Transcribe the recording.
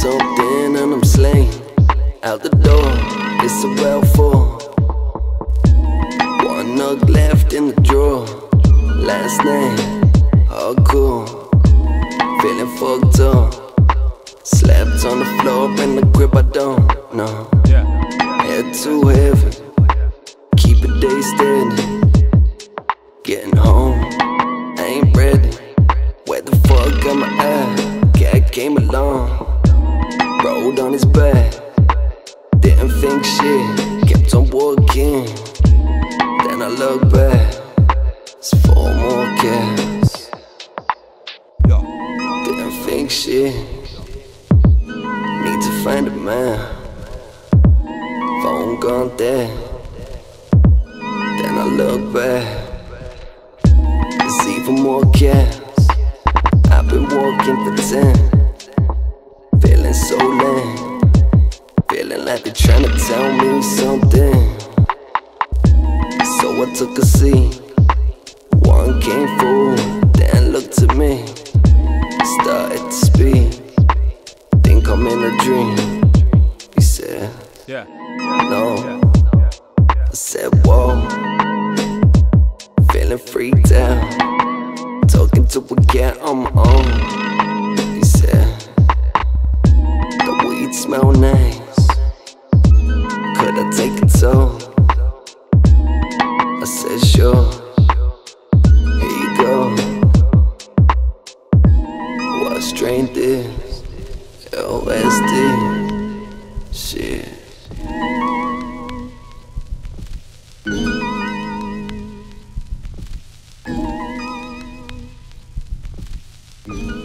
Twist something and I'm slain. Out the door, it's a well for. One nug left in the drawer. Last name, all cool. Feeling fucked up. Slept on the floor in the grip, I don't know. Head to heavy. On walking. Then I look back, it's four more cats. Didn't think shit. Need to find a man. Phone gone dead. Then I look back. It's even more cats. I've been walking for ten. Feeling so lame. Feeling like they're trying to tell me something. So I took a seat. One came forward, then looked at me. Started to speak. Think I'm in a dream. He said, Yeah. No. I said, Whoa. Feeling freaked out. Talking to a cat on my own. is yours. Here you go. What strength is LSD? Shit. Mm-hmm.